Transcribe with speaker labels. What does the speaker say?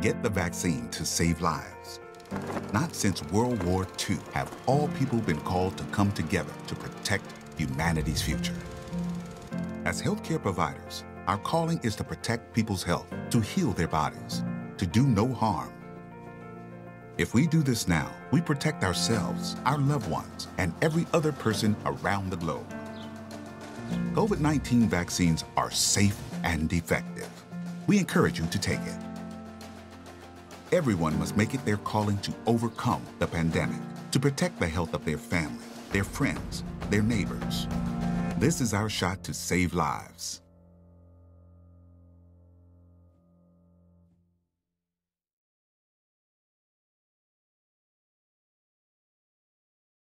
Speaker 1: Get the vaccine to save lives. Not since World War II have all people been called to come together to protect humanity's future. As healthcare providers, our calling is to protect people's health, to heal their bodies, to do no harm. If we do this now, we protect ourselves, our loved ones, and every other person around the globe. COVID-19 vaccines are safe and effective. We encourage you to take it. Everyone must make it their calling to overcome the pandemic, to protect the health of their family, their friends, their neighbors. This is our shot to save lives.